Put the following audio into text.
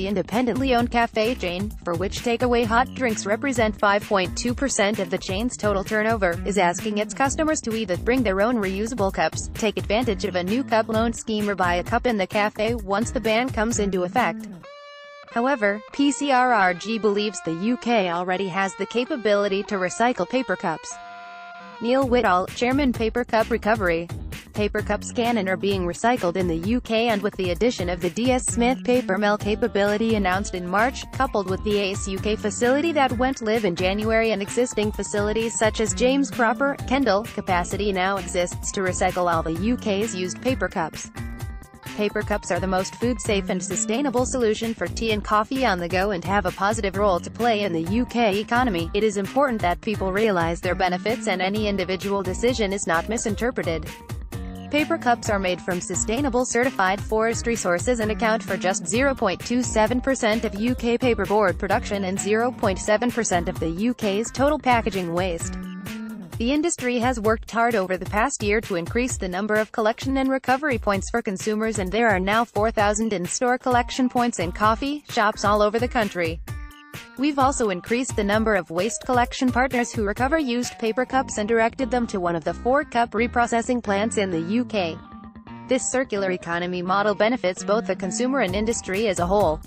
the independently owned cafe chain, for which takeaway hot drinks represent 5.2% of the chain's total turnover, is asking its customers to either bring their own reusable cups, take advantage of a new cup loan scheme or buy a cup in the cafe once the ban comes into effect. However, PCRRG believes the UK already has the capability to recycle paper cups. Neil Whittall, Chairman Paper Cup Recovery. Paper cups can and are being recycled in the UK and with the addition of the DS Smith paper mill capability announced in March, coupled with the ACE UK facility that went live in January and existing facilities such as James Cropper, Kendal, capacity now exists to recycle all the UK's used paper cups. Paper cups are the most food-safe and sustainable solution for tea and coffee on the go and have a positive role to play in the UK economy. It is important that people realize their benefits and any individual decision is not misinterpreted. Paper cups are made from sustainable certified forestry sources and account for just 0.27% of UK paperboard production and 0.7% of the UK's total packaging waste. The industry has worked hard over the past year to increase the number of collection and recovery points for consumers and there are now 4,000 in-store collection points in coffee shops all over the country. We've also increased the number of waste collection partners who recover used paper cups and directed them to one of the four cup reprocessing plants in the UK. This circular economy model benefits both the consumer and industry as a whole.